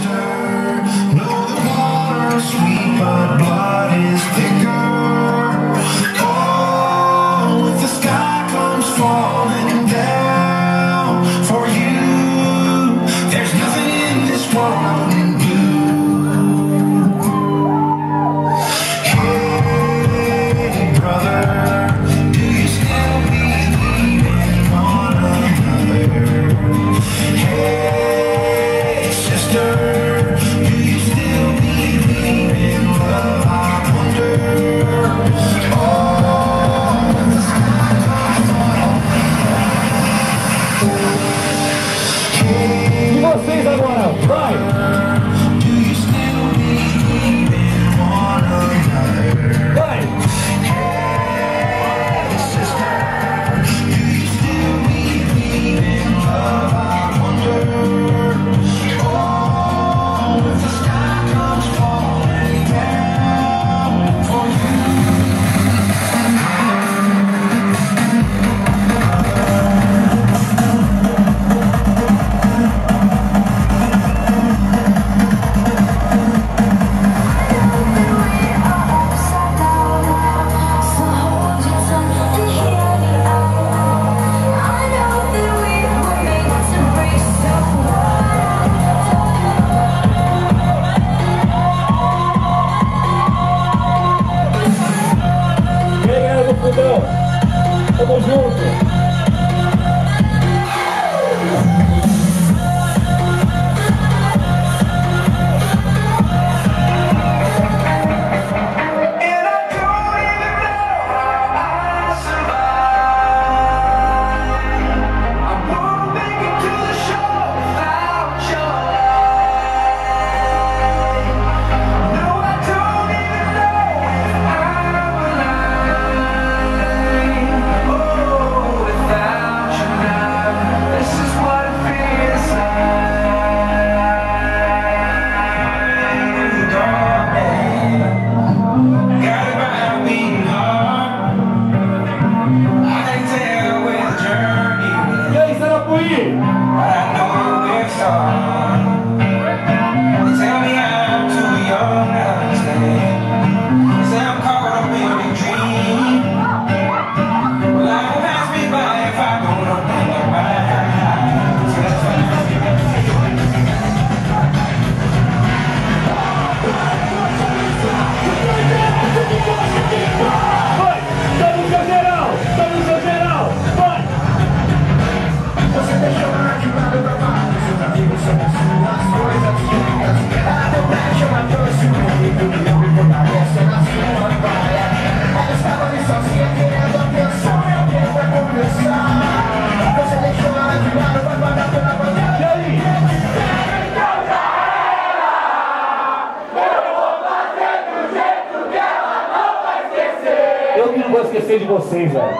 monster. No, the water's sweet, but blood is thicker. season one of Pride. Não vou esquecer de vocês, velho.